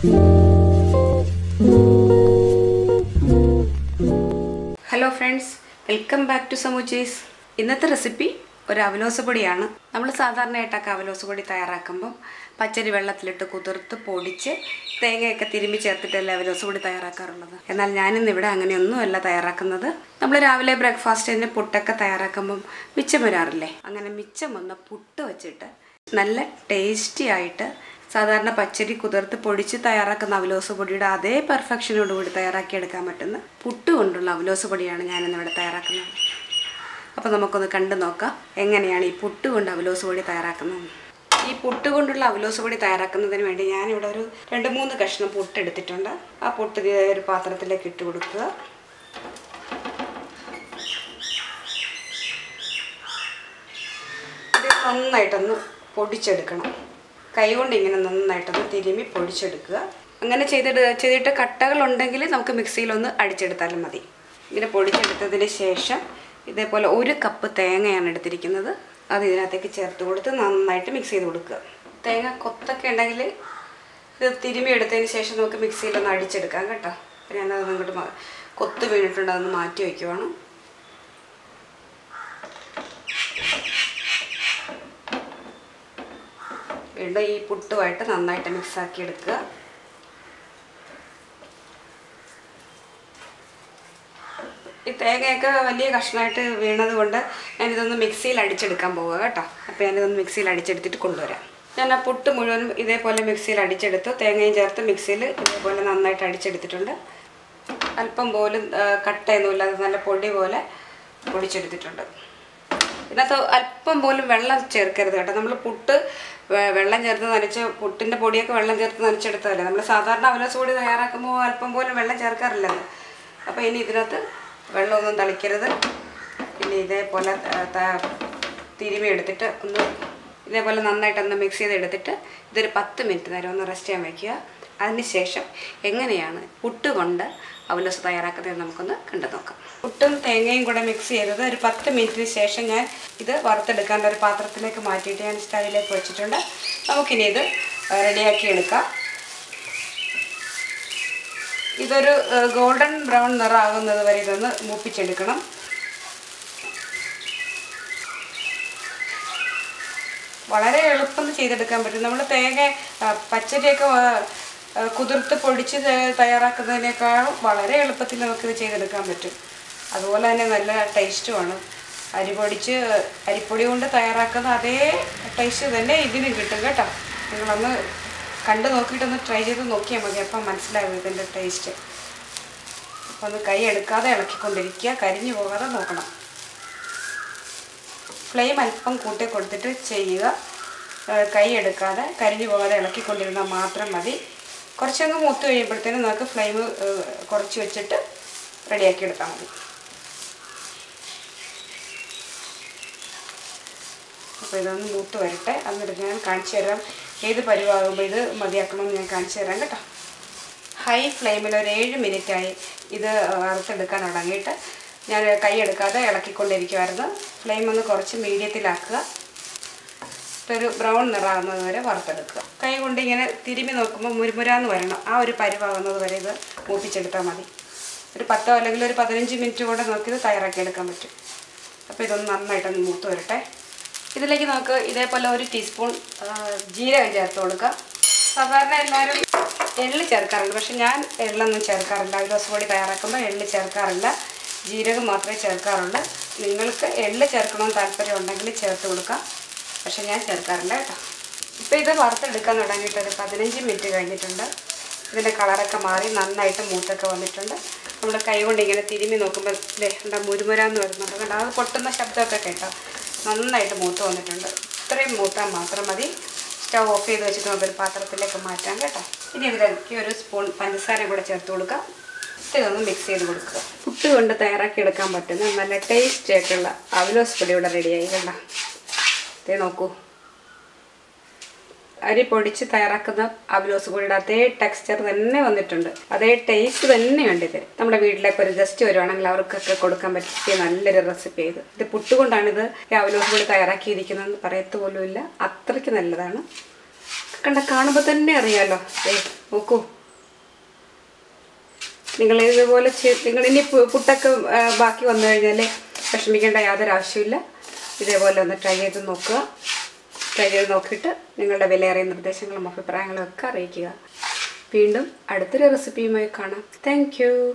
Hello friends welcome back to സമൂച്ചീസ് ഇന്നത്തെ recipe ഒരു അവലോസ പൊടിയാണ്. നമ്മൾ സാധാരണയായിട്ടൊക്കെ അവലോസ പൊടി തയ്യാറാക്കുമ്പം പച്ചരി വെള്ളത്തിലിട്ട് കുതിർത്ത് പൊടിച്ച് തേങ്ങയൊക്കെ തിരുമ്പി ചേർത്തിട്ടല്ലേ അവലോസ പൊടി തയ്യാറാക്കാറുള്ളത്. എന്നാൽ ഞാനിന്ന് ഇവിടെ അങ്ങനെയൊന്നുമല്ല തയ്യാറാക്കുന്നത്. നമ്മൾ രാവിലെ ബ്രേക്ക്ഫാസ്റ്റിന് പുട്ടൊക്കെ തയ്യാറാക്കുമ്പം മിച്ചം വരാറില്ലേ? അങ്ങനെ മിച്ചം വന്ന പുട്ട് വെച്ചിട്ട് നല്ല ടേസ്റ്റി ആയിട്ട് സാധാരണ പച്ചരി കുതിർത്ത് പൊടിച്ച് തയ്യാറാക്കുന്ന അവലോസ് പൊടിയുടെ അതേ പെർഫെക്ഷനോട് കൂടി തയ്യാറാക്കിയെടുക്കാൻ പറ്റുന്ന പുട്ട് കൊണ്ടുള്ള അവലോസ് പൊടിയാണ് ഞാനിന്ന് ഇവിടെ തയ്യാറാക്കുന്നത്. അപ്പോൾ നമുക്കൊന്ന് കണ്ടു നോക്കാം എങ്ങനെയാണ് ഈ പുട്ട് കൊണ്ട് അവലോസ് പൊടി തയ്യാറാക്കുന്നത്. ഈ പുട്ട് കൊണ്ടുള്ള അവലോസ് പൊടി തയ്യാറാക്കുന്നതിന് വേണ്ടി ഞാനിവിടെ ഒരു രണ്ട് മൂന്ന് കഷ്ണം പുട്ട് എടുത്തിട്ടുണ്ട്. ആ പുട്ട് ഒരു പാത്രത്തിലേക്ക് ഇട്ട് കൊടുക്കുക. നന്നായിട്ടൊന്ന് പൊടിച്ചെടുക്കണം. കൈകൊണ്ട് ഇങ്ങനെ നന്നായിട്ടൊന്ന് തിരുമ്മി പൊടിച്ചെടുക്കുക. അങ്ങനെ ചെയ്തിട്ട് ചെയ്തിട്ട് കട്ടകളുണ്ടെങ്കിൽ നമുക്ക് മിക്സിയിലൊന്ന് അടിച്ചെടുത്താലും മതി. ഇങ്ങനെ പൊടിച്ചെടുത്തതിന് ശേഷം ഇതേപോലെ ഒരു കപ്പ് തേങ്ങയാണ് എടുത്തിരിക്കുന്നത്. അത് ഇതിനകത്തേക്ക് ചേർത്ത് കൊടുത്ത് നന്നായിട്ട് മിക്സ് ചെയ്ത് കൊടുക്കുക. തേങ്ങ കൊത്തൊക്കെ ഉണ്ടെങ്കിൽ ഇത് തിരുമ്മി എടുത്തതിന് ശേഷം നമുക്ക് മിക്സിയിലൊന്ന് അടിച്ചെടുക്കാം കേട്ടോ. അപ്പം ഞാനത് അങ്ങോട്ട് കൊത്ത് വീണിട്ടുണ്ട് അതൊന്ന് മാറ്റി വയ്ക്കുവാണ്. വീണ്ടും ഈ പുട്ടുമായിട്ട് നന്നായിട്ട് മിക്സ് ആക്കി എടുക്കുക. ഈ തേങ്ങയൊക്കെ വലിയ കഷ്ണമായിട്ട് വീണത് കൊണ്ട് ഞാനിതൊന്ന് മിക്സിയിൽ അടിച്ചെടുക്കാൻ പോവുക കേട്ടോ. അപ്പോൾ ഞാനിതൊന്ന് മിക്സിയിൽ അടിച്ചെടുത്തിട്ട് കൊണ്ടുവരാം. ഞാൻ ആ പുട്ട് മുഴുവനും ഇതേപോലെ മിക്സിയിൽ അടിച്ചെടുത്തു. തേങ്ങയും ചേർത്ത് മിക്സിയിൽ ഇതേപോലെ നന്നായിട്ട് അടിച്ചെടുത്തിട്ടുണ്ട്. അല്പം പോലും കട്ടയൊന്നുമില്ലാതെ നല്ല പൊടി പോലെ പൊടിച്ചെടുത്തിട്ടുണ്ട്. ഇതിനകത്ത് അല്പം പോലും വെള്ളം ചേർക്കരുത് കേട്ടോ. നമ്മൾ പുട്ട് വെള്ളം ചേർത്ത് നനച്ച് പുട്ടിന്റെ പൊടിയൊക്കെ വെള്ളം ചേർത്ത് നനച്ചെടുത്തതല്ലേ നമ്മൾ സാധാരണ അവലോസ് പൊടി തയ്യാറാക്കുമ്പോൾ അല്പം പോലും വെള്ളം ചേർക്കാറില്ലല്ലോ. അപ്പോൾ ഇനി ഇതിനകത്ത് വെള്ളമൊന്നും തളിക്കരുത്. പിന്നെ ഇതേപോലെ ത- ത- തിരുമി എടുത്തിട്ട് ഒന്ന് ഇതേപോലെ നന്നായിട്ടൊന്ന് മിക്സ് ചെയ്ത് എടുത്തിട്ട് ഇതൊരു പത്ത് മിനിറ്റ് നേരം ഒന്ന് റെസ്റ്റ് ചെയ്യാൻ വയ്ക്കുക അതിനുശേഷം എങ്ങനെയാണ് പുട്ട് കൊണ്ട് അവലോസ് തയ്യാറാക്കുന്നത് നമുക്കൊന്ന് കണ്ടു നോക്കാം. പുട്ടും തേങ്ങയും കൂടെ മിക്സ് ചെയ്തത് ഒരു പത്ത് മിനിറ്റിന് ശേഷം ഞാൻ ഇത് വറുത്തെടുക്കാൻ ഒരു പാത്രത്തിലേക്ക് മാറ്റിയിട്ട് ഞാൻ സ്റ്റൈലിലേക്ക് വെച്ചിട്ടുണ്ട്. നമുക്കിനി ഇത് റെഡിയാക്കി എടുക്കാം. ഇതൊരു ഗോൾഡൻ ബ്രൗൺ നിറാകുന്നത് വരെ ഇതൊന്ന് മൂപ്പിച്ചെടുക്കണം. വളരെ എളുപ്പം ചെയ്തെടുക്കാൻ പറ്റും. നമ്മൾ തേങ്ങ പച്ചരിയൊക്കെ കുതിർത്ത് പൊടിച്ച് തയ്യാറാക്കുന്നതിനേക്കാളും വളരെ എളുപ്പത്തിൽ നമുക്കിത് ചെയ്തെടുക്കാൻ പറ്റും. അതുപോലെ തന്നെ നല്ല ടേസ്റ്റുമാണ് അരി പൊടിച്ച് അരിപ്പൊടി കൊണ്ട് തയ്യാറാക്കുന്ന അതേ ടേസ്റ്റ് തന്നെ ഇതിന് കിട്ടും കേട്ടോ. നിങ്ങളൊന്ന് കണ്ട് നോക്കിയിട്ടൊന്ന് ട്രൈ ചെയ്ത് നോക്കിയാൽ മതി. അപ്പം മനസ്സിലാവും ഇതിന്റെ ടേസ്റ്റ് അപ്പം ഒന്ന് കൈ എടുക്കാതെ ഇളക്കിക്കൊണ്ടിരിക്കുക. കരിഞ്ഞു പോകാതെ നോക്കണം. ഫ്ലെയിം അല്പം കൂട്ടി കൊടുത്തിട്ട് ചെയ്യുക. കൈ എടുക്കാതെ കരിഞ്ഞു പോകാതെ ഇളക്കിക്കൊണ്ടിരുന്നാൽ മാത്രം മതി. കുറച്ചങ്ങ് മൂത്ത് കഴിയുമ്പോഴത്തേനും നമുക്ക് ഫ്ലെയിം കുറച്ച് വെച്ചിട്ട് റെഡിയാക്കി എടുത്താൽ മതി. അപ്പോൾ ഇതൊന്ന് മൂത്ത് വരട്ടെ. എന്നിട്ട് ഞാൻ കാണിച്ചു തരാം ഏത് പരിവാകുമ്പോൾ ഇത് മതിയാക്കണമെന്ന് ഞാൻ കാണിച്ചു തരാം കേട്ടോ. ഹൈ ഫ്ലെയിമിൽ ഒരു ഏഴ് മിനിറ്റായി ഇത് അറുത്തെടുക്കാൻ തുടങ്ങിയിട്ട് ഞാൻ കൈ എടുക്കാതെ ഇളക്കിക്കൊണ്ടിരിക്കുമായിരുന്നു ഫ്ലെയിം ഒന്ന് കുറച്ച് മീഡിയത്തിലാക്കുക ഒരു ബ്രൗൺ നിറാകുന്നത് വരെ വറുത്തെടുക്കുക. കൈ കൊണ്ട് ഇങ്ങനെ തിരുമി നോക്കുമ്പോൾ മുരുമുരാന്ന് വരണം. ആ ഒരു പരിവാകുന്നത് വരെ ഇത് മൂപ്പിച്ചെടുത്താൽ മതി. ഒരു പത്തോ അല്ലെങ്കിൽ ഒരു പതിനഞ്ച് മിനിറ്റ് കൊണ്ട് ഇത് തയ്യാറാക്കി എടുക്കാൻ പറ്റും. അപ്പോൾ ഇതൊന്ന് നന്നായിട്ടൊന്ന് മൂത്ത് വരട്ടെ. ഇതിലേക്ക് നമുക്ക് ഇതേപോലെ ഒരു ടീസ്പൂൺ ജീരകം ചേർത്ത് കൊടുക്കാം സാധാരണ എല്ലാവരും എള്ള് ചേർക്കാറുണ്ട്. പക്ഷെ ഞാൻ എള്ളൊന്നും ചേർക്കാറില്ല. ദിവസം കൂടി തയ്യാറാക്കുമ്പോൾ എള്ള് ചേർക്കാറില്ല. ജീരകം മാത്രമേ ചേർക്കാറുള്ളൂ. നിങ്ങൾക്ക് എള്ള് ചേർക്കണമെന്ന് താല്പര്യം ഉണ്ടെങ്കിൽ ചേർത്ത് കൊടുക്കാം. പക്ഷെ ഞാൻ ചേർക്കാറില്ല കേട്ടോ. ഇപ്പോൾ ഇത് വറുത്തെടുക്കാൻ തുടങ്ങിയിട്ട് ഒരു പതിനഞ്ച് മിനിറ്റ് കഴിഞ്ഞിട്ടുണ്ട്. ഇതിന്റെ കളറൊക്കെ മാറി നന്നായിട്ട് മൂത്തൊക്കെ വന്നിട്ടുണ്ട്. നമ്മൾ കൈ കൊണ്ട് ഇങ്ങനെ തിരുമ്മി നോക്കുമ്പോൾ എന്താ മുരുമുരാന്ന് വരുന്നുണ്ട്. കണ്ടോ? അത് പൊട്ടുന്ന ശബ്ദമൊക്കെ കേട്ടോ. നന്നായിട്ട് മൂത്ത് വന്നിട്ടുണ്ട്. ഇത്രയും മൂത്താൽ മാത്രം മതി. സ്റ്റവ് ഓഫ് ചെയ്ത് വെച്ചിട്ട് നമുക്കൊരു പാത്രത്തിലേക്ക് മാറ്റാം കേട്ടോ. ഇനി ഇതിലേക്ക് ഒരു സ്പൂൺ പഞ്ചസാര കൂടെ ചേർത്ത് കൊടുക്കാം. ഇതൊന്ന് മിക്സ് ചെയ്ത് കൊടുക്കുക. പുട്ട് കൊണ്ട് തയ്യാറാക്കി എടുക്കാൻ പറ്റുന്ന നല്ല ടേസ്റ്റ് ആയിട്ടുള്ള അവലോസ് പൊടി ഇവിടെ റെഡിയായി കണ്ട? ഇതേ നോക്കൂ. അരി പൊടിച്ച് തയ്യാറാക്കുന്ന അവലോസ് പൊടിയുടെ അതേ ടെക്സ്ചർ തന്നെ വന്നിട്ടുണ്ട്. അതേ ടേസ്റ്റ് തന്നെയുണ്ട് ഇത്. നമ്മുടെ വീട്ടിലേക്ക് ഒരു ഗസ്റ്റ് വരുവാണെങ്കിൽ അവർക്കൊക്കെ കൊടുക്കാൻ പറ്റിയ നല്ലൊരു റെസിപ്പി ഇത്. ഇത് പുട്ടുകൊണ്ടാണിത് ഈ അവലോസ് തയ്യാറാക്കിയിരിക്കുന്നത് എന്ന് പറയത്ത് പോലുമില്ല അത്രയ്ക്ക് നല്ലതാണ്. കണ്ട കാണുമ്പോൾ തന്നെ അറിയാലോ. ഏ നോക്കൂ. നിങ്ങൾ ഇതുപോലെ നിങ്ങൾ ഇനി പുട്ടൊക്കെ ബാക്കി വന്നു കഴിഞ്ഞാൽ വിഷമിക്കേണ്ട യാതൊരു ആവശ്യമില്ല ഇതേപോലെ ഒന്ന് ട്രൈ ചെയ്ത് നോക്കുക. ട്രൈ ചെയ്ത് നോക്കിയിട്ട് നിങ്ങളുടെ വിലയേറിയ നിർദ്ദേശങ്ങളും അഭിപ്രായങ്ങളും ഒക്കെ അറിയിക്കുക. വീണ്ടും അടുത്തൊരു റെസിപ്പിയുമായി കാണാം. താങ്ക്